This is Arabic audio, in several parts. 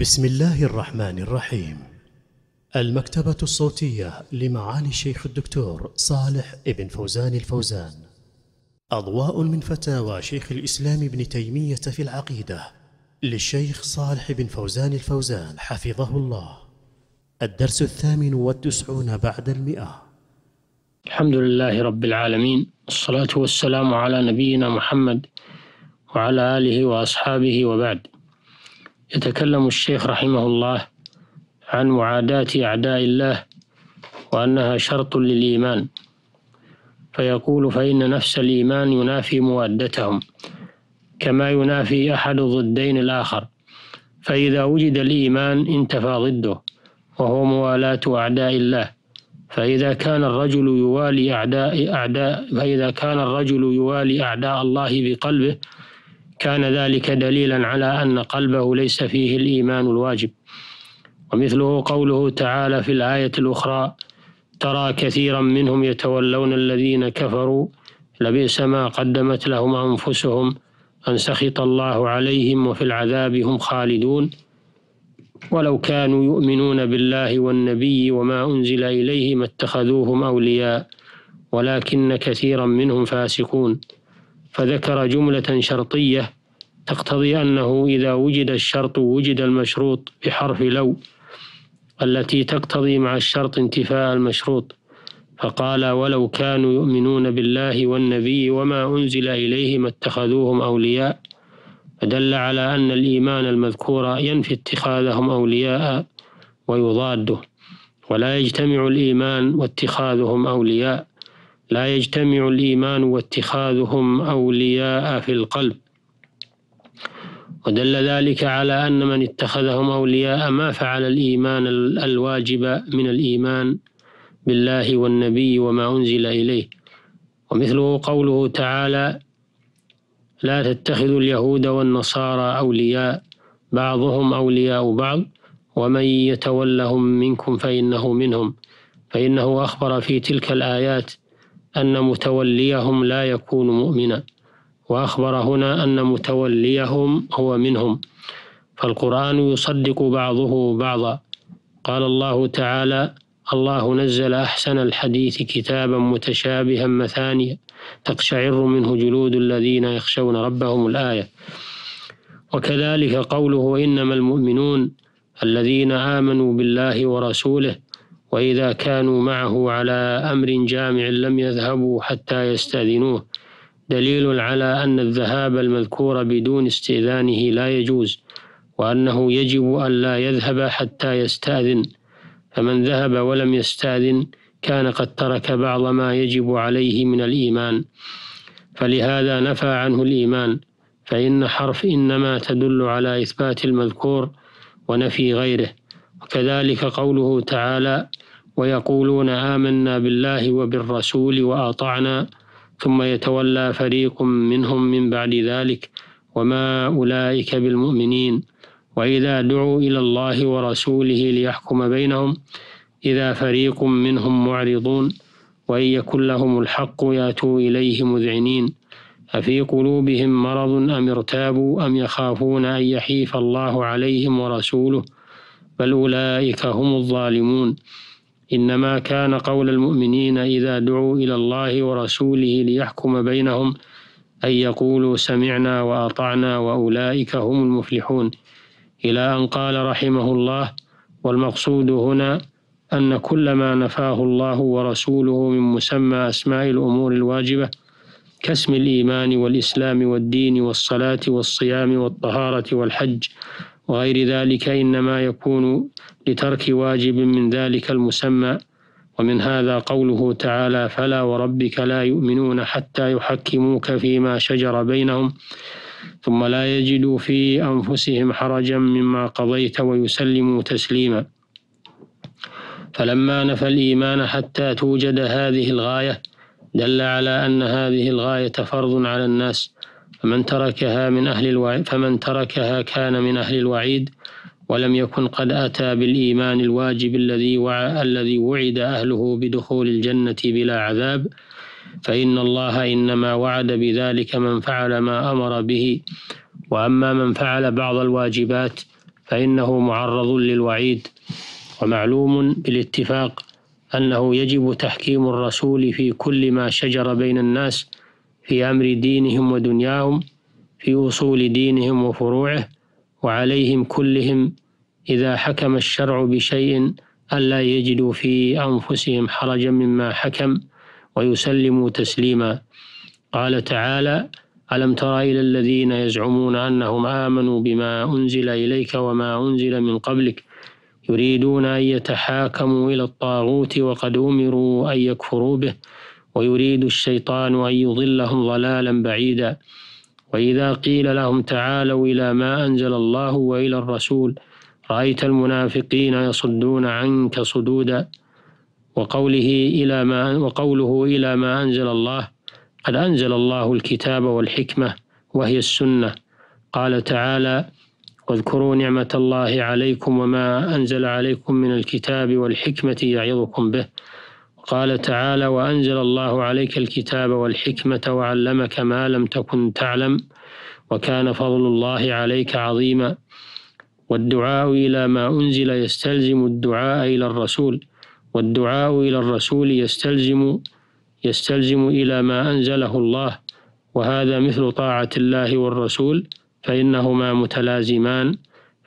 بسم الله الرحمن الرحيم. المكتبة الصوتية لمعالي الشيخ الدكتور صالح ابن فوزان الفوزان. أضواء من فتاوى شيخ الإسلام ابن تيمية في العقيدة للشيخ صالح بن فوزان الفوزان حفظه الله. الدرس الثامن والتسعون بعد المئة. الحمد لله رب العالمين والصلاة والسلام على نبينا محمد وعلى آله وأصحابه وبعد. يتكلم الشيخ رحمه الله عن معاداة أعداء الله وأنها شرط للإيمان. فيقول فإن نفس الإيمان ينافي موادتهم كما ينافي أحد ضدين الآخر. فإذا وجد الإيمان انتفى ضده وهو موالاة أعداء الله. فإذا كان الرجل يوالي أعداء أعداء فإذا كان الرجل يوالي أعداء الله بقلبه كان ذلك دليلا على أن قلبه ليس فيه الإيمان الواجب. ومثله قوله تعالى في الآية الأخرى ترى كثيرا منهم يتولون الذين كفروا لبئس ما قدمت لهم أنفسهم أن سخط الله عليهم وفي العذاب هم خالدون. ولو كانوا يؤمنون بالله والنبي وما أنزل إليه ما اتخذوهم أولياء ولكن كثيرا منهم فاسقون. فذكر جملة شرطية تقتضي أنه إذا وجد الشرط وجد المشروط بحرف لو التي تقتضي مع الشرط انتفاء المشروط. فقال ولو كانوا يؤمنون بالله والنبي وما أنزل إليه ما اتخذوهم أولياء فدل على أن الإيمان المذكور ينفي اتخاذهم أولياء ويضاده. ولا يجتمع الإيمان واتخاذهم أولياء. لا يجتمع الإيمان واتخاذهم أولياء في القلب. ودل ذلك على أن من اتخذهم أولياء ما فعل الإيمان الواجب من الإيمان بالله والنبي وما أنزل إليه. ومثله قوله تعالى لا تتخذوا اليهود والنصارى أولياء بعضهم أولياء بعض ومن يتولهم منكم فإنه منهم. فإنه أخبر في تلك الآيات أن متوليهم لا يكون مؤمنا. وأخبر هنا أن متوليهم هو منهم. فالقرآن يصدق بعضه بعضا. قال الله تعالى الله نزل أحسن الحديث كتابا متشابها مثانيا تقشعر منه جلود الذين يخشون ربهم الآية. وكذلك قوله إنما المؤمنون الذين آمنوا بالله ورسوله وإذا كانوا معه على أمر جامع لم يذهبوا حتى يستأذنوه. دليل على أن الذهاب المذكور بدون استئذانه لا يجوز وأنه يجب أن لا يذهب حتى يستأذن. فمن ذهب ولم يستأذن كان قد ترك بعض ما يجب عليه من الإيمان. فلهذا نفى عنه الإيمان. فإن حرف إنما تدل على إثبات المذكور ونفي غيره. وكذلك قوله تعالى ويقولون آمنا بالله وبالرسول وأطعنا ثم يتولى فريق منهم من بعد ذلك وما أولئك بالمؤمنين. وإذا دعوا إلى الله ورسوله ليحكم بينهم إذا فريق منهم معرضون وإن يكن لهم الحق يأتوا إليه مذعنين. أفي قلوبهم مرض أم ارتابوا أم يخافون أن يحيف الله عليهم ورسوله؟ بل أولئك هم الظالمون. إنما كان قول المؤمنين إذا دعوا إلى الله ورسوله ليحكم بينهم أن يقولوا سمعنا وأطعنا وأولئك هم المفلحون. إلى أن قال رحمه الله والمقصود هنا أن كل ما نفاه الله ورسوله من مسمى أسماء الأمور الواجبة كاسم الإيمان والإسلام والدين والصلاة والصيام والطهارة والحج وغير ذلك إنما يكون لترك واجب من ذلك المسمى ومن هذا قوله تعالى فلا وربك لا يؤمنون حتى يحكموك فيما شجر بينهم ثم لا يجدوا في أنفسهم حرجا مما قضيت ويسلموا تسليما فلما نفى الإيمان حتى توجد هذه الغاية دل على أن هذه الغاية فرض على الناس فمن تركها من أهل الوعيد فمن تركها كان من أهل الوعيد ولم يكن قد أتى بالإيمان الواجب الذي وع... الذي وعد أهله بدخول الجنة بلا عذاب. فإن الله إنما وعد بذلك من فعل ما أمر به. وأما من فعل بعض الواجبات فإنه معرض للوعيد. ومعلوم بالاتفاق أنه يجب تحكيم الرسول في كل ما شجر بين الناس في أمر دينهم ودنياهم في أصول دينهم وفروعه وعليهم كلهم إذا حكم الشرع بشيء ألا يجدوا في أنفسهم حرجا مما حكم ويسلموا تسليما. قال تعالى ألم تر إلى الذين يزعمون أنهم آمنوا بما أنزل إليك وما أنزل من قبلك يريدون أن يتحاكموا إلى الطاغوت وقد أمروا أن يكفروا به ويريد الشيطان أن يضلهم ضلالا بعيدا. وإذا قيل لهم تعالوا إلى ما أنزل الله وإلى الرسول رأيت المنافقين يصدون عنك صدودا. وقوله إلى ما وقوله إلى ما أنزل الله قد أنزل الله الكتاب والحكمة وهي السنة. قال تعالى واذكروا نعمة الله عليكم وما أنزل عليكم من الكتاب والحكمة يعظكم به. قال تعالى وأنزل الله عليك الكتاب والحكمة وعلمك ما لم تكن تعلم وكان فضل الله عليك عظيما. والدعاء إلى ما أنزل يستلزم الدعاء إلى الرسول والدعاء إلى الرسول يستلزم يستلزم إلى ما أنزله الله. وهذا مثل طاعة الله والرسول فإنهما متلازمان.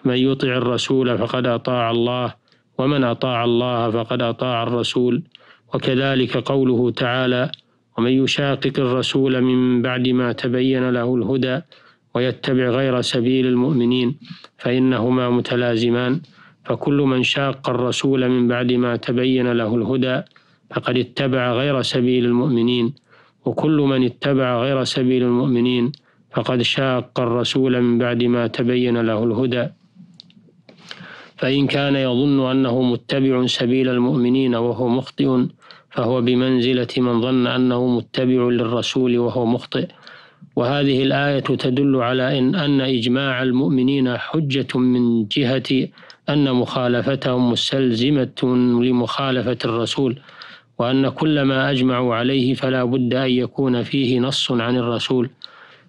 من يطع الرسول فقد أطاع الله ومن أطاع الله فقد أطاع الرسول. وكذلك قوله تعالى ومن يشاقق الرسول من بعد ما تبين له الهدى ويتبع غير سبيل المؤمنين فإنهما متلازمان فكل من شاق الرسول من بعد ما تبين له الهدى فقد اتبع غير سبيل المؤمنين وكل من اتبع غير سبيل المؤمنين فقد شاق الرسول من بعد ما تبين له الهدى. فإن كان يظن أنه متبع سبيل المؤمنين وهو مخطئ فهو بمنزلة من ظن أنه متبع للرسول وهو مخطئ. وهذه الآية تدل على إن أن إجماع المؤمنين حجة من جهة أن مخالفتهم مستلزمة لمخالفة الرسول وأن كل ما أجمعوا عليه فلا بد أن يكون فيه نص عن الرسول.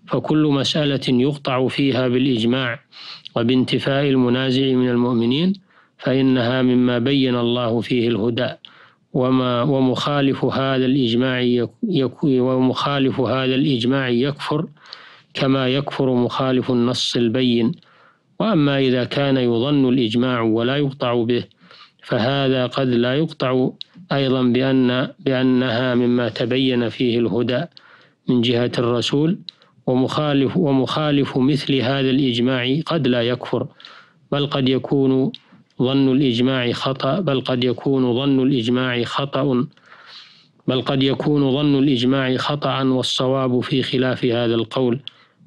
فكل مسألة يقطع فيها بالإجماع وبانتفاء المنازع من المؤمنين فإنها مما بين الله فيه الهدى. وما ومخالف هذا الإجماع ومخالف هذا الإجماع يكفر كما يكفر مخالف النص البين. وأما إذا كان يظن الإجماع ولا يقطع به فهذا قد لا يقطع أيضا بأن بأنها مما تبين فيه الهدى من جهة الرسول ومخالف ومخالف مثل هذا الإجماع قد لا يكفر بل قد يكون ظن الإجماع خطأ بل قد يكون ظن الإجماع خطأ بل قد يكون ظن الإجماع خطأ والصواب في خلاف هذا القول.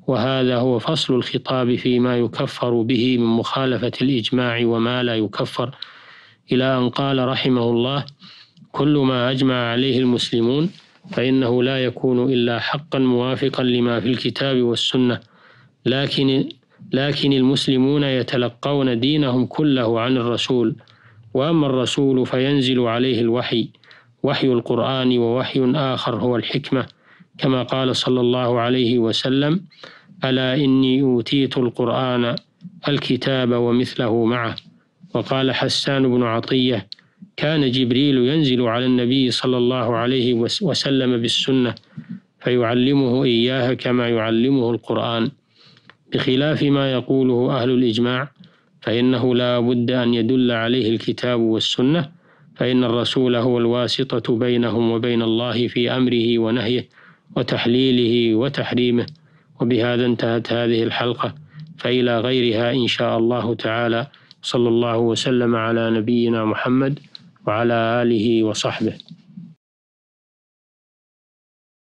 وهذا هو فصل الخطاب فيما يكفر به من مخالفة الإجماع وما لا يكفر. إلى أن قال رحمه الله كل ما أجمع عليه المسلمون فإنه لا يكون إلا حقا موافقا لما في الكتاب والسنة لكن لكن المسلمون يتلقون دينهم كله عن الرسول. وأما الرسول فينزل عليه الوحي وحي القرآن ووحي آخر هو الحكمة كما قال صلى الله عليه وسلم ألا إني أوتيت القرآن الكتاب ومثله معه. وقال حسان بن عطية كان جبريل ينزل على النبي صلى الله عليه وسلم بالسنة فيعلمه إياها كما يعلمه القرآن. بخلاف ما يقوله أهل الإجماع فإنه لا بد أن يدل عليه الكتاب والسنة فإن الرسول هو الواسطة بينهم وبين الله في أمره ونهيه وتحليله وتحريمه. وبهذا انتهت هذه الحلقة فإلى غيرها إن شاء الله تعالى. صلى الله وسلم على نبينا محمد. وعلى آله وصحبه.